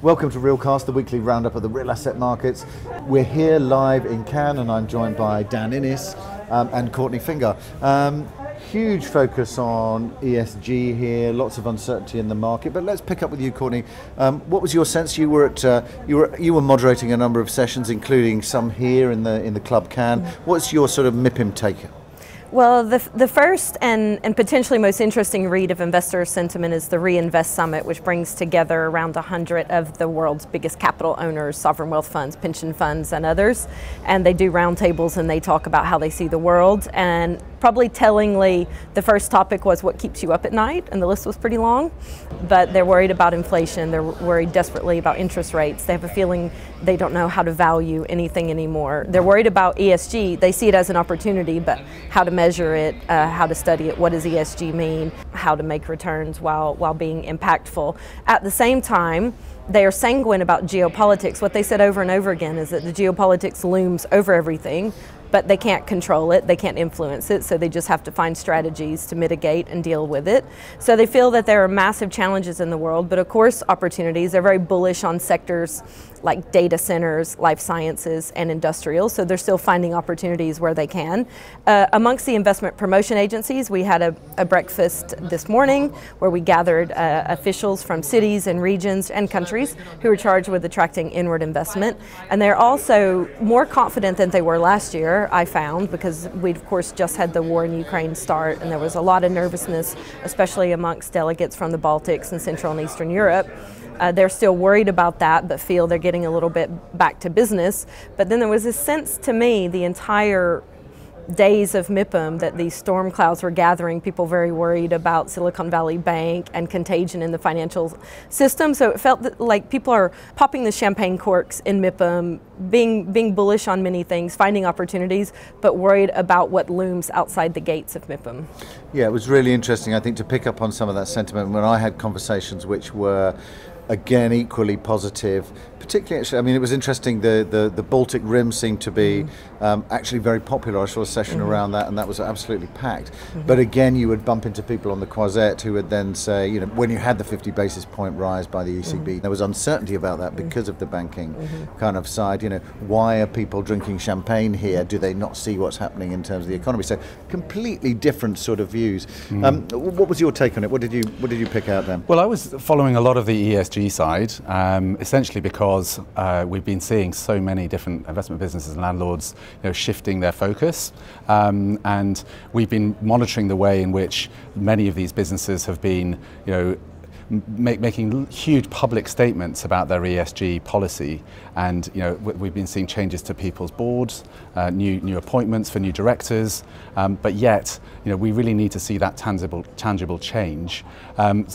Welcome to Realcast, the weekly roundup of the real asset markets. We're here live in Cannes, and I'm joined by Dan Innes um, and Courtney Finger. Um, huge focus on ESG here, lots of uncertainty in the market. But let's pick up with you, Courtney. Um, what was your sense? You were at uh, you were you were moderating a number of sessions, including some here in the in the Club Cannes. What's your sort of MIPIM take? Well, the, the first and, and potentially most interesting read of investor sentiment is the Reinvest Summit, which brings together around 100 of the world's biggest capital owners, sovereign wealth funds, pension funds, and others. And they do roundtables and they talk about how they see the world. And probably tellingly, the first topic was what keeps you up at night, and the list was pretty long. But they're worried about inflation, they're worried desperately about interest rates, they have a feeling they don't know how to value anything anymore. They're worried about ESG, they see it as an opportunity, but how to measure it, uh, how to study it, what does ESG mean, how to make returns while, while being impactful. At the same time, they are sanguine about geopolitics. What they said over and over again is that the geopolitics looms over everything, but they can't control it, they can't influence it, so they just have to find strategies to mitigate and deal with it. So they feel that there are massive challenges in the world, but of course opportunities. They're very bullish on sectors like data centers, life sciences, and industrial, so they're still finding opportunities where they can. Uh, amongst the investment promotion agencies, we had a, a breakfast this morning where we gathered uh, officials from cities and regions and countries who are charged with attracting inward investment, and they're also more confident than they were last year I found, because we of course just had the war in Ukraine start, and there was a lot of nervousness, especially amongst delegates from the Baltics and Central and Eastern Europe. Uh, they're still worried about that, but feel they're getting a little bit back to business. But then there was a sense to me the entire days of MIPIM that these storm clouds were gathering, people very worried about Silicon Valley Bank and contagion in the financial system. So it felt like people are popping the champagne corks in MIPIM, being, being bullish on many things, finding opportunities, but worried about what looms outside the gates of MIPIM. Yeah, it was really interesting, I think, to pick up on some of that sentiment when I had conversations which were again equally positive. Particularly, actually, I mean, it was interesting. The the, the Baltic Rim seemed to be mm-hmm. um, actually very popular. I saw a session mm-hmm. around that, and that was absolutely packed. Mm-hmm. But again, you would bump into people on the Croisette who would then say, you know, when you had the 50 basis point rise by the ECB, mm-hmm. there was uncertainty about that mm-hmm. because of the banking mm-hmm. kind of side. You know, why are people drinking champagne here? Do they not see what's happening in terms of the economy? So completely different sort of views. Mm. Um, what was your take on it? What did you what did you pick out then? Well, I was following a lot of the ESG side, um, essentially because uh, we've been seeing so many different investment businesses and landlords you know, shifting their focus. Um, and we've been monitoring the way in which many of these businesses have been you know, make, making huge public statements about their ESG policy. And you know, we've been seeing changes to people's boards, uh, new, new appointments for new directors, um, but yet you know, we really need to see that tangible, tangible change. Um,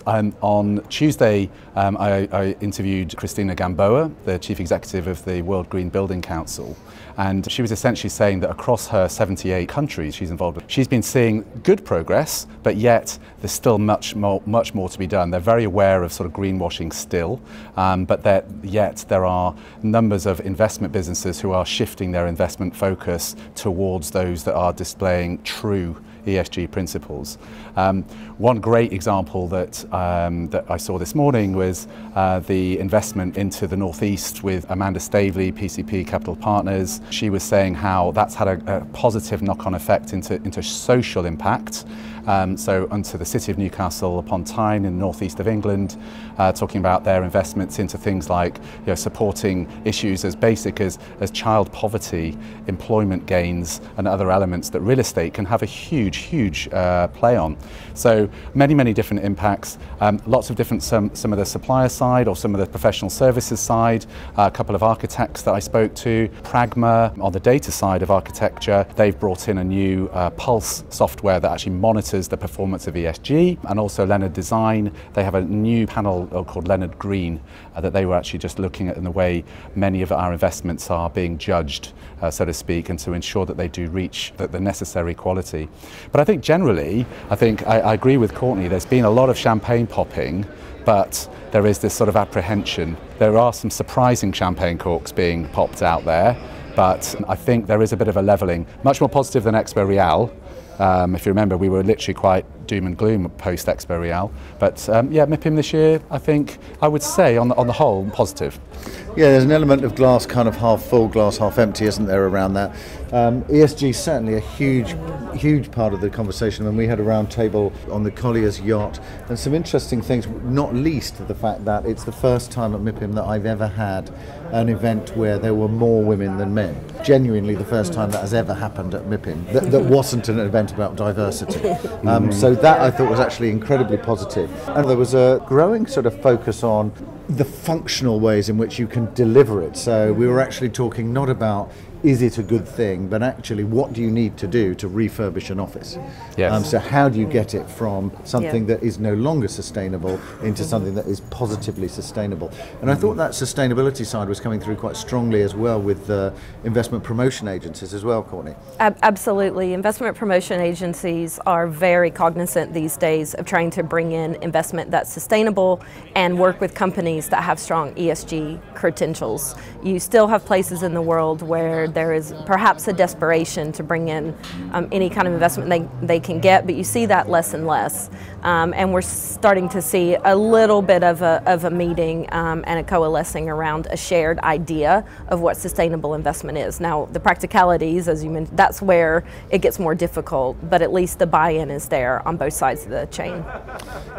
on Tuesday, um, I, I interviewed Cristina Gamboa, the Chief Executive of the World Green Building Council, and she was essentially saying that across her 78 countries she's involved with, she's been seeing good progress, but yet there's still much more, much more to be done. They're very very aware of sort of greenwashing still, um, but that yet there are numbers of investment businesses who are shifting their investment focus towards those that are displaying true ESG principles. Um, one great example that, um, that I saw this morning was uh, the investment into the Northeast with Amanda Staveley, PCP Capital Partners. She was saying how that's had a, a positive knock-on effect into, into social impact. Um, so onto the city of Newcastle upon Tyne in the northeast of England, uh, talking about their investments into things like you know, supporting issues as basic as, as child poverty, employment gains and other elements that real estate can have a huge, huge uh, play on. So many, many different impacts, um, lots of different, some, some of the supplier side or some of the professional services side, uh, a couple of architects that I spoke to, Pragma on the data side of architecture, they've brought in a new uh, Pulse software that actually monitors the performance of ESG and also Leonard Design, they have a new panel uh, called Leonard Green uh, that they were actually just looking at in the way many of our investments are being judged, uh, so to speak, and to ensure that they do reach the, the necessary quality. But I think generally, I think I, I agree with Courtney, there's been a lot of champagne popping, but there is this sort of apprehension. There are some surprising champagne corks being popped out there, but I think there is a bit of a levelling, much more positive than Expo Real. Um, if you remember, we were literally quite doom and gloom post Expo Real. But um, yeah, MIPIM this year, I think I would say on the, on the whole, positive. Yeah, there's an element of glass kind of half full, glass half empty, isn't there, around that? Um, ESG is certainly a huge, huge part of the conversation. When we had a round table on the Collier's yacht, and some interesting things, not least the fact that it's the first time at MIPIM that I've ever had an event where there were more women than men. Genuinely, the first time that has ever happened at MIPIM that, that wasn't an event about diversity. Um, so that I thought was actually incredibly positive. And there was a growing sort of focus on the functional ways in which you can deliver it. So we were actually talking not about is it a good thing, but actually what do you need to do to refurbish an office? Yes. Um, so how do you get it from something Yeah. that is no longer sustainable into something that is positively sustainable? And I thought that sustainability side was coming through quite strongly as well with the investment promotion agencies as well, Courtney. Ab- absolutely. Investment promotion agencies are very cognizant these days of trying to bring in investment that's sustainable and work with companies that have strong ESG credentials. You still have places in the world where there is perhaps a desperation to bring in um, any kind of investment they, they can get, but you see that less and less. Um, and we're starting to see a little bit of a, of a meeting um, and a coalescing around a shared idea of what sustainable investment is. Now, the practicalities, as you mentioned, that's where it gets more difficult, but at least the buy-in is there on both sides of the chain.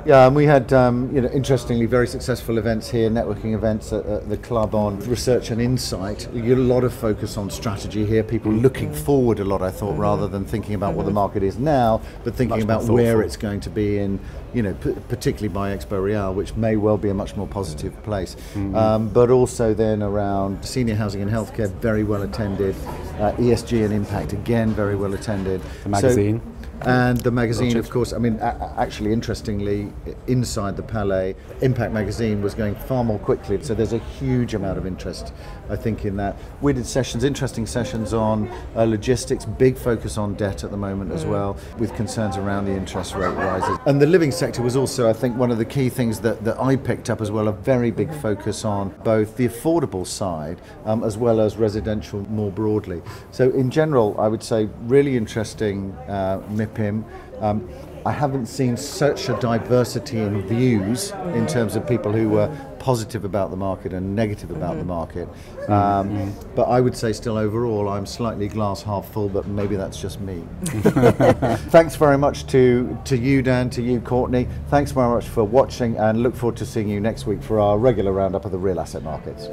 Yeah, and we had, um, you know, interestingly, very successful events here, networking events at, at the club on research and insight. You get a lot of focus on strategy here, people looking forward a lot, I thought, rather than thinking about what the market is now, but thinking Much about where it's going to be in, you know, p- particularly by Expo Real, which may well be a much more positive place. Um, but also then around senior housing and healthcare, very well attended. Uh, ESG and impact, again, very well attended. The magazine. And the magazine, of course, I mean, a- actually, interestingly, inside the Palais, Impact magazine was going far more quickly. So there's a huge amount of interest, I think, in that. We did sessions, interesting sessions on uh, logistics, big focus on debt at the moment as well, with concerns around the interest rate rises. And the living sector was also, I think, one of the key things that, that I picked up as well, a very big focus on both the affordable side um, as well as residential more broadly. So, in general, I would say really interesting uh, MIPIM. Um, I haven't seen such a diversity in views in terms of people who were positive about the market and negative about the market. Um, But I would say still overall, I'm slightly glass half full, but maybe that's just me. Thanks very much to, to you, Dan, to you, Courtney. Thanks very much for watching and look forward to seeing you next week for our regular roundup of the real asset markets.